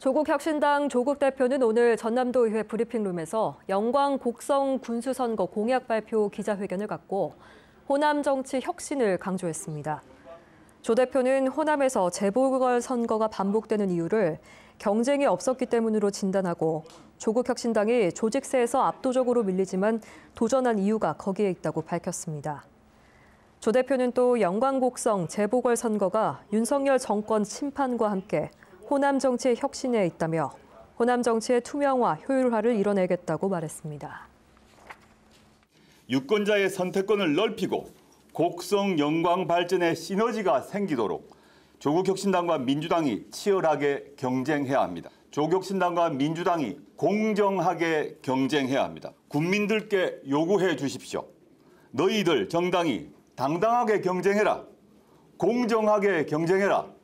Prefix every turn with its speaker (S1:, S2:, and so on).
S1: 조국 혁신당 조국 대표는 오늘 전남도 의회 브리핑룸에서 영광 곡성 군수선거 공약 발표 기자회견을 갖고 호남 정치 혁신을 강조했습니다. 조 대표는 호남에서 재보궐선거가 반복되는 이유를 경쟁이 없었기 때문으로 진단하고 조국 혁신당이 조직세에서 압도적으로 밀리지만 도전한 이유가 거기에 있다고 밝혔습니다. 조 대표는 또 영광곡성 재보궐선거가 윤석열 정권 심판과 함께 호남 정치의 혁신에 있다며 호남 정치의 투명화, 효율화를 이뤄내겠다고 말했습니다.
S2: 유권자의 선택권을 넓히고 곡성 영광 발전의 시너지가 생기도록 조국혁신당과 민주당이 치열하게 경쟁해야 합니다. 조국혁신당과 민주당이 공정하게 경쟁해야 합니다. 국민들께 요구해 주십시오. 너희들 정당이 당당하게 경쟁해라. 공정하게 경쟁해라.